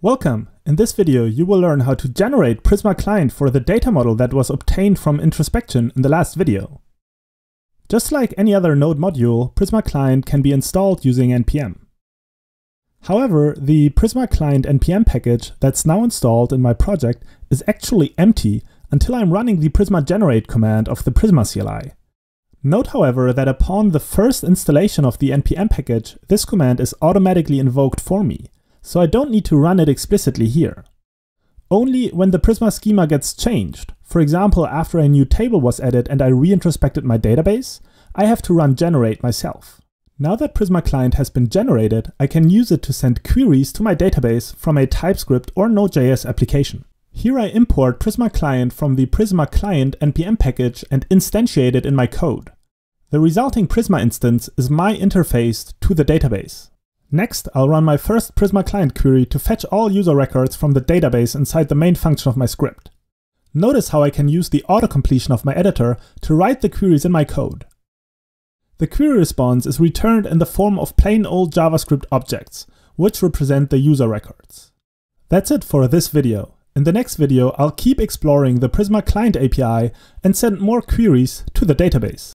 Welcome! In this video you will learn how to generate Prisma Client for the data model that was obtained from introspection in the last video. Just like any other Node module, Prisma Client can be installed using npm. However, the Prisma Client npm package that's now installed in my project is actually empty until I'm running the Prisma generate command of the Prisma CLI. Note however that upon the first installation of the npm package, this command is automatically invoked for me, so I don't need to run it explicitly here. Only when the Prisma schema gets changed, for example after a new table was added and I reintrospected my database, I have to run generate myself. Now that Prisma client has been generated, I can use it to send queries to my database from a TypeScript or Node.js application. Here I import Prisma client from the Prisma client npm package and instantiate it in my code. The resulting Prisma instance is my interface to the database. Next, I'll run my first Prisma client query to fetch all user records from the database inside the main function of my script. Notice how I can use the auto-completion of my editor to write the queries in my code. The query response is returned in the form of plain old JavaScript objects, which represent the user records. That's it for this video. In the next video, I'll keep exploring the Prisma Client API and send more queries to the database.